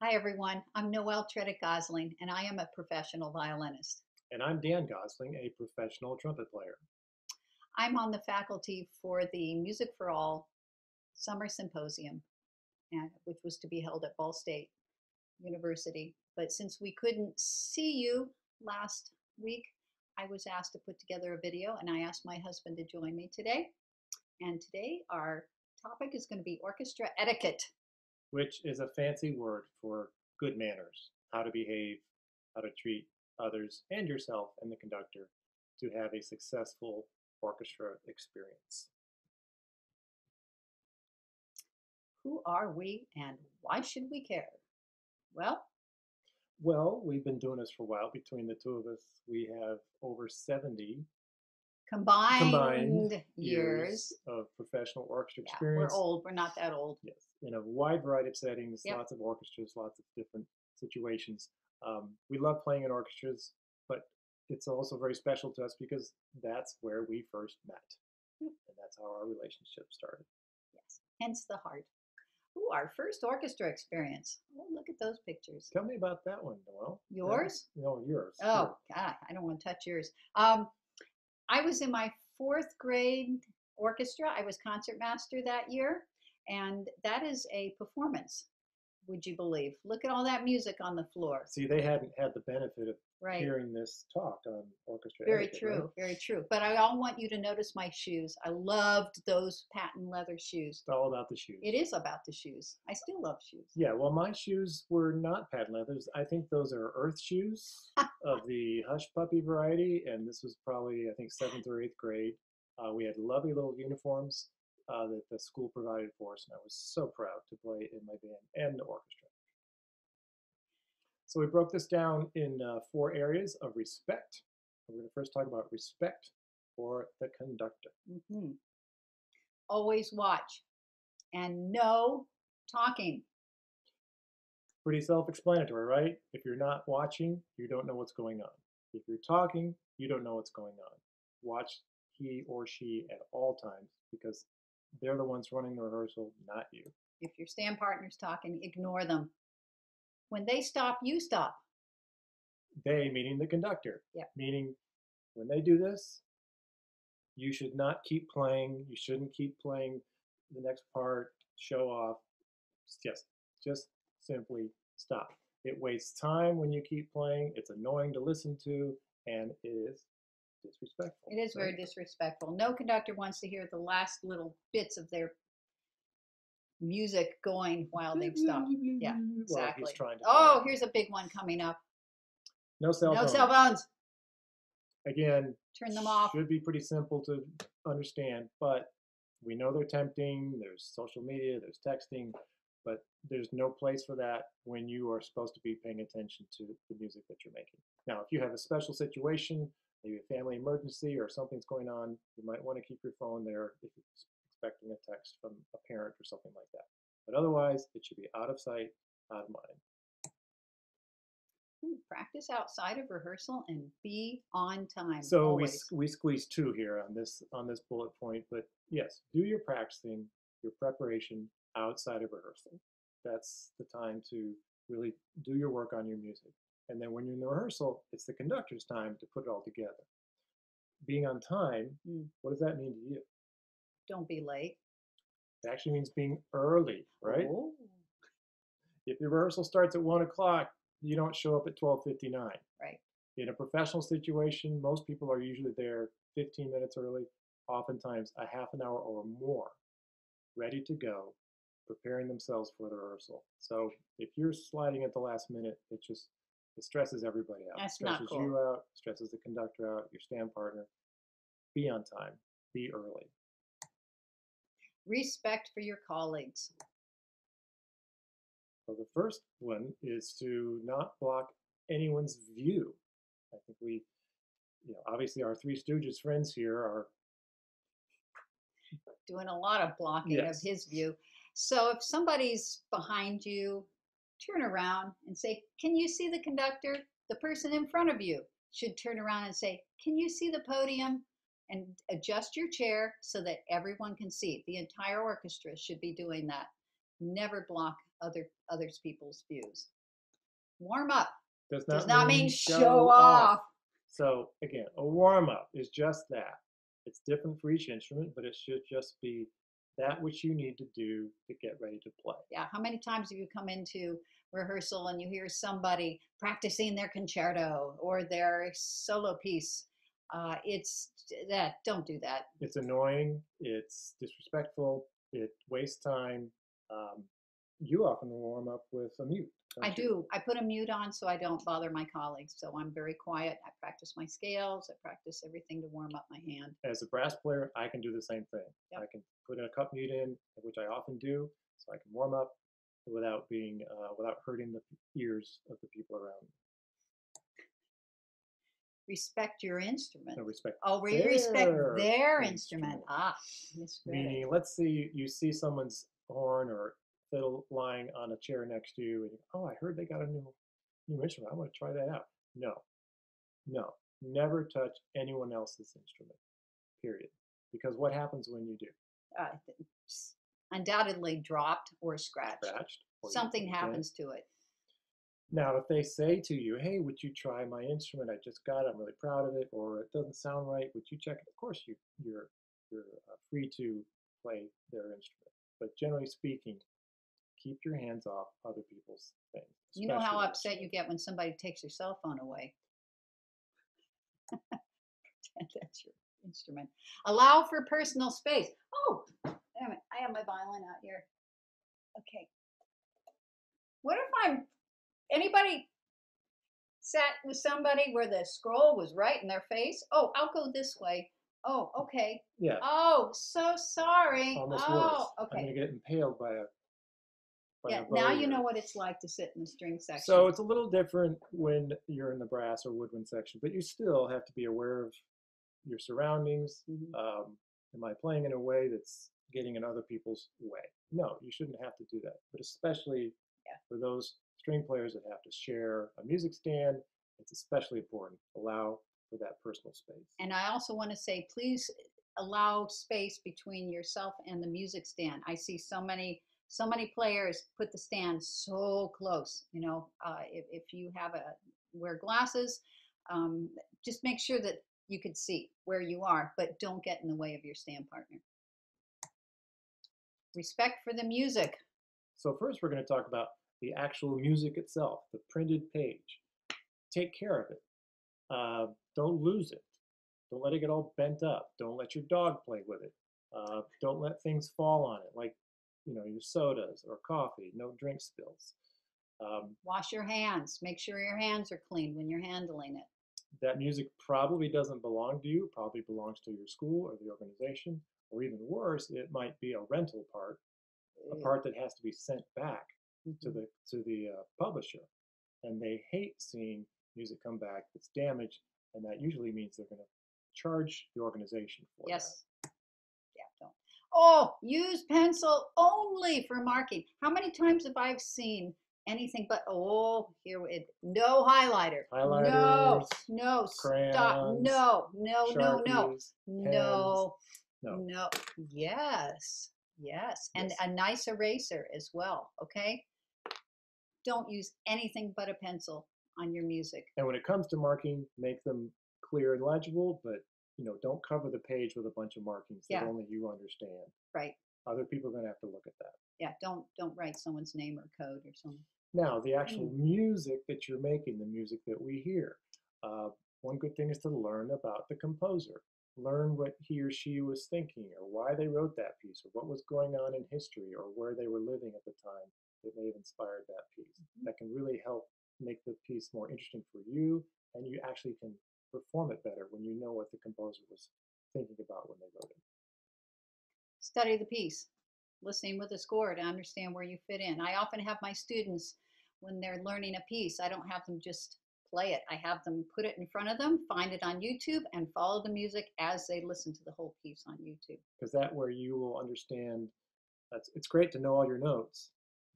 Hi, everyone. I'm Noelle Tretick Gosling, and I am a professional violinist. And I'm Dan Gosling, a professional trumpet player. I'm on the faculty for the Music for All Summer Symposium, which was to be held at Ball State University. But since we couldn't see you last week, I was asked to put together a video, and I asked my husband to join me today. And today, our topic is going to be orchestra etiquette. Which is a fancy word for good manners, how to behave, how to treat others and yourself and the conductor to have a successful orchestra experience. Who are we, and why should we care? Well, Well, we've been doing this for a while. Between the two of us, we have over 70 combined, combined years. of professional orchestra Yeah, experience. we're old. We're not that old. Yes, in a wide variety of settings, Yep. lots of orchestras, lots of different situations. Um, we love playing in orchestras, but it's also very special to us because that's where we first met. Yep. And that's how our relationship started. Yes. Hence the heart. Ooh, our first orchestra experience. Oh, look at those pictures. Tell me about that one, Noelle. That Yours? No, yours. Oh, God, I don't want to touch yours. Um, I was in my fourth grade orchestra. I was concertmaster that year, and that is a performance. Would you believe? Look at all that music on the floor. See, they hadn't had the benefit of Right. hearing this talk on orchestra. Very etiquette, true. right? Very true. But I all want you to notice my shoes. I loved those patent leather shoes. It's all about the shoes. It is about the shoes. I still love shoes. Yeah, well, my shoes were not patent leathers. I think those are earth shoes of the hush puppy variety, and this was probably, I think, seventh or eighth grade. Uh, we had lovely little uniforms uh, that the school provided for us, and I was so proud to play in my band and the orchestra. So we broke this down in uh, four areas of respect. We're going to first talk about respect for the conductor. hmm Always watch and no talking. pretty self-explanatory, right? If you're not watching, you don't know what's going on. If you're talking, you don't know what's going on. Watch he or she at all times because they're the ones running the rehearsal, not you. If your stand partner's talking, ignore them. When they stop, you stop. They meaning the conductor. Yeah. Meaning when they do this, you should not keep playing. You shouldn't keep playing the next part, show off. Just just simply stop. It wastes time when you keep playing. It's annoying to listen to, and it is disrespectful. It is very disrespectful. No conductor wants to hear the last little bits of their music going while they've stopped. Yeah, Well, exactly. to. Oh, here's a big one coming up. no cell No phones. cell phones. Again, Turn them off. Should be pretty simple to understand, but we know they're tempting. There's social media, there's texting, but there's no place for that when you are supposed to be paying attention to the music that you're making. Now, if you have a special situation, maybe a family emergency or something's going on, you might want to keep your phone there if expecting a text from a parent or something like that. But otherwise, it should be out of sight, out of mind. Ooh, Practice outside of rehearsal and be on time. So we, always. we squeeze two here on this on this bullet point, but yes, do your practicing, your preparation outside of rehearsal. That's the time to really do your work on your music. And then when you're in the rehearsal, it's the conductor's time to put it all together. Being on time, Mm. what does that mean to you? Don't be late. It actually means being early, right? Oh, If your rehearsal starts at one o'clock, you don't show up at twelve fifty nine. right. In a professional situation, most people are usually there 15 minutes early, oftentimes a half an hour or more, ready to go, preparing themselves for the rehearsal. So if you're sliding at the last minute, it just it stresses everybody out. That's not stresses cool. you out, stresses the conductor out, your stand partner. Be on time. Be early. Respect for your colleagues. So the first one is to not block anyone's view. I think we, you know, obviously our Three Stooges friends here are Doing a lot of blocking Yes. of his view. So if somebody's behind you, turn around and say, Can you see the conductor? The person in front of you should turn around and say, Can you see the podium? And adjust your chair so that everyone can see. The entire orchestra should be doing that. Never block other others people's views. Warm up Does not, does not mean show off. So again, a warm up is just that. It's different for each instrument, but it should just be that which you need to do to get ready to play. Yeah, how many times have you come into rehearsal and you hear somebody practicing their concerto or their solo piece? Uh, it's that don't do that. It's annoying. It's disrespectful. It wastes time. Um, you often warm up with a mute. I you? do. I put a mute on so I don't bother my colleagues. So I'm very quiet. I practice my scales. I practice everything to warm up my hand. As a brass player, I can do the same thing. Yep. I can put in a cup mute in, which I often do, so I can warm up without being uh, without hurting the ears of the people around me. Respect your instrument. No respect. Oh, we respect their their instrument. instrument. Ah. Meaning, let's see you see someone's horn or fiddle lying on a chair next to you, and you, oh, I heard they got a new new instrument. I want to try that out. No, no, never touch anyone else's instrument. Period. Because what happens when you do? Uh, undoubtedly dropped or scratched. Scratched. or Something put it in. happens to it. Now, if they say to you, "Hey, would you try my instrument? I just got it. I'm really proud of it," or "It doesn't sound right. Would you check it?" Of course, you you're you're uh, free to play their instrument. But generally speaking, keep your hands off other people's things. You know how upset you get when somebody takes your cell phone away. That's your instrument. Allow for personal space. Oh, damn it. I have my violin out here. Okay. What if I'm anybody sat with somebody where the scroll was right in their face? Oh, I'll go this way. Oh, okay. Yeah, Oh, so sorry. almost oh, worse. I'm okay. gonna get impaled by a. By Yeah, a now you know what it's like to sit in the string section. So it's a little different when you're in the brass or woodwind section, but you still have to be aware of your surroundings. Mhm. Um, am I playing in a way that's getting in other people's way? No, you shouldn't have to do that. But especially Yeah. for those string players that have to share a music stand, it's especially important. Allow for that personal space. And I also want to say, please allow space between yourself and the music stand. I see so many, so many players put the stand so close. You know, uh, if, if you have a wear glasses, um, just make sure that you can see where you are, but don't get in the way of your stand partner. Respect for the music. So first we're going to talk about the actual music itself, the printed page. Take care of it. Uh, don't lose it. Don't let it get all bent up. Don't let your dog play with it. Uh, don't let things fall on it, like you know your sodas or coffee. No drink spills. Um, Wash your hands. Make sure your hands are clean when you're handling it. that music probably doesn't belong to you. Probably belongs to your school or the organization, or even worse, it might be a rental part, a part that has to be sent back to Mhm. the to the uh, publisher, and they hate seeing music come back that's damaged, and that usually means they're going to charge the organization for that. Yes. Yeah, don't. Oh, use pencil only for marking. How many times have I seen anything but oh, here it no highlighter. No, Highlighters, no, stop. crayons, No, no, no, no, Sharpies, no, No. no. Yes, yes, and Yes. a nice eraser as well. Okay. Don't use anything but a pencil on your music. And when it comes to marking, make them clear and legible, but you know, don't cover the page with a bunch of markings that only you understand. Right. Other people are going to have to look at that. Yeah. Don't don't write someone's name or code or something. Now, the actual music that you're making, the music that we hear, uh, one good thing is to learn about the composer. Learn what he or she was thinking, or why they wrote that piece, or what was going on in history, or where they were living at the time that may have inspired that piece. Mhm. That can really help make the piece more interesting for you, and you actually can perform it better when you know what the composer was thinking about when they wrote it. study the piece, listening with a score to understand where you fit in. I often have my students, when they're learning a piece, I don't have them just play it. I have them put it in front of them, find it on YouTube, and follow the music as they listen to the whole piece on YouTube. because that where you will understand that's it's great to know all your notes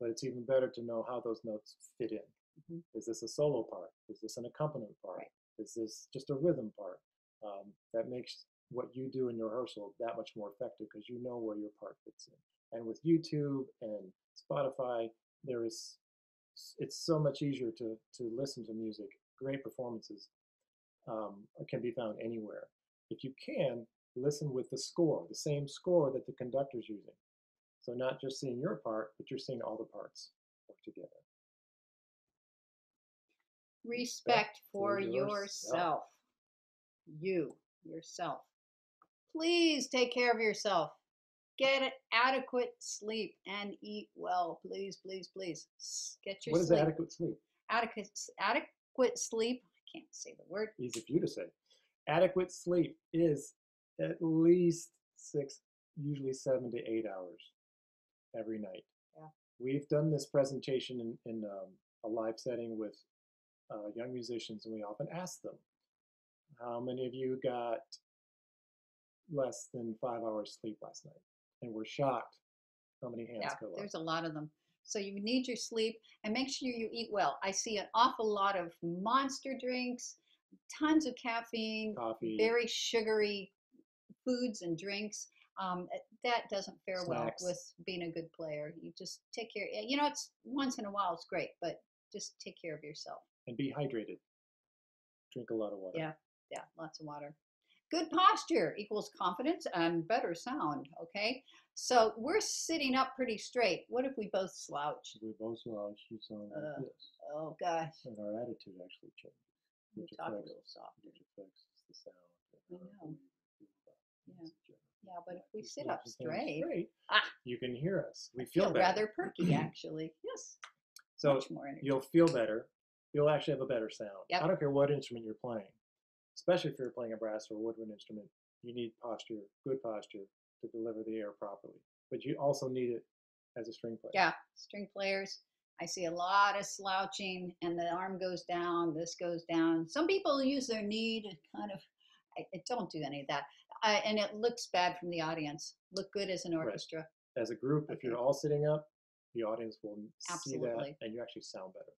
but it's even better to know how those notes fit in Mhm. is this a solo part is this an accompaniment part Right. is this just a rhythm part um, that makes what you do in your rehearsal that much more effective because you know where your part fits in and with youtube and spotify there is it's so much easier to to listen to music. Great performances um, can be found anywhere. If you can listen with the score, the same score that the conductor's using. So not just seeing your part, but you're seeing all the parts work together. Respect for, for yourself. yourself. You, yourself. Please take care of yourself. Get adequate sleep and eat well. Please, please, please. Get your What is sleep. adequate sleep? adequate adequate sleep. I can't say the word. Easy for you to say. Adequate sleep is at least six, usually seven to eight hours every night. Yeah. We've done this presentation in, in um, a live setting with uh, young musicians, and we often ask them, How many of you got less than five hours sleep last night? And we're shocked how many hands Yeah, go up. there's a lot of them. So you need your sleep and make sure you eat well. I see an awful lot of monster drinks, tons of caffeine, Coffee, very sugary foods and drinks. Um, eh, that doesn't fare Snacks. well with being a good player. You just take care. eh, You know, it's once in a while, it's great, but just take care of yourself. and be hydrated. Drink a lot of water. Yeah. Yeah, lots of water. Good posture equals confidence and better sound. Okay, so we're sitting up pretty straight. What if we both slouch? We both slouch, you sound like Uh, this. Oh gosh, And our attitude actually changes. we which talk a little softer. which affects the sound. I know. we feel about Yeah. things in general. Yeah, but if we sit up up straight, Ah. you can hear us. We feel, feel better. rather perky actually. Yes, so much more you'll feel better. You'll actually have a better sound. Yep. I don't care what instrument you're playing, especially if you're playing a brass or woodwind instrument. You need posture, good posture, to deliver the air properly. But you also need it as a string player. Yeah, string players. I see a lot of slouching, and the arm goes down. This goes down. Some people use their knee to kind of. I, I don't do any of that, I, and it looks bad from the audience. Look good as an Right. orchestra. As a group, if you're all sitting up, the audience will see that, and you actually sound better.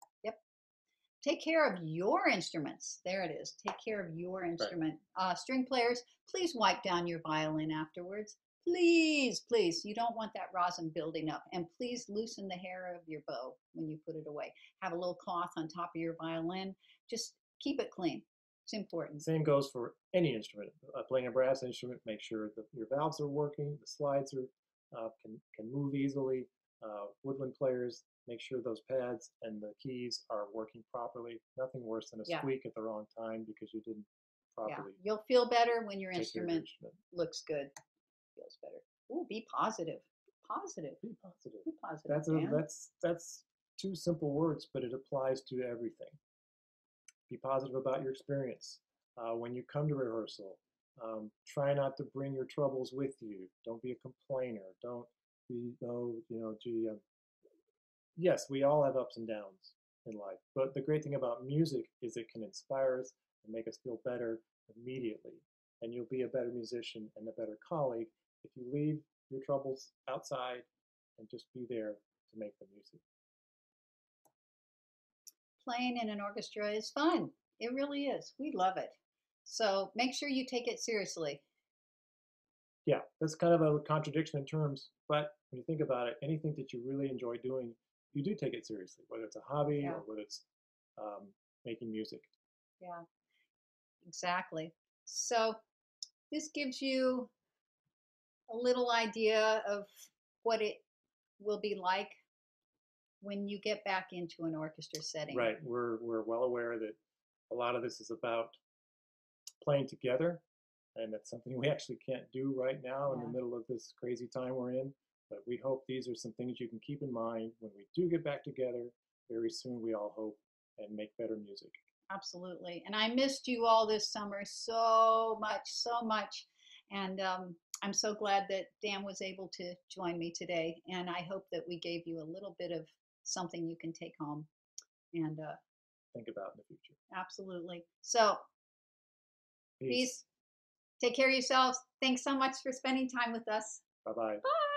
Take care of your instruments. There it is. Take care of your instrument. Uh, string players, please wipe down your violin afterwards. Please, please. You don't want that rosin building up. And please loosen the hair of your bow when you put it away. Have a little cloth on top of your violin. Just keep it clean. It's important. Same goes for any instrument. Uh, playing a brass instrument, make sure that your valves are working, the slides are uh, can can move easily. Uh, woodwind players, make sure those pads and the keys are working properly. Nothing worse than a Yeah. squeak at the wrong time because you didn't Yeah. properly You'll feel better when your of your instrument instrument. looks good. Feels better. Ooh, be positive. Positive. Be positive. Be positive. That's a, that's that's two simple words, but it applies to everything. Be positive about your experience uh, when you come to rehearsal. Um, try not to bring your troubles with you. Don't be a complainer. Don't be no you know gee. Um, yes, we all have ups and downs in life, but the great thing about music is it can inspire us and make us feel better immediately, and you'll be a better musician and a better colleague if you leave your troubles outside and just be there to make the music. playing in an orchestra is fun. It really is. We love it. So make sure you take it seriously. Yeah, that's kind of a contradiction in terms, but when you think about it, anything that you really enjoy doing, you do take it seriously, whether it's a hobby Yeah. or whether it's um, making music. Yeah, exactly. So this gives you a little idea of what it will be like when you get back into an orchestra setting. Right. We're we're well aware that a lot of this is about playing together, and that's something we actually can't do right now in the middle of this crazy time we're in. But we hope these are some things you can keep in mind when we do get back together very soon. We all hope and make better music. Absolutely. And I missed you all this summer so much, so much. And um, I'm so glad that Dan was able to join me today. And I hope that we gave you a little bit of something you can take home. And uh, Think about in the future. absolutely. So, peace. Take care of yourselves. Thanks so much for spending time with us. Bye bye. Bye.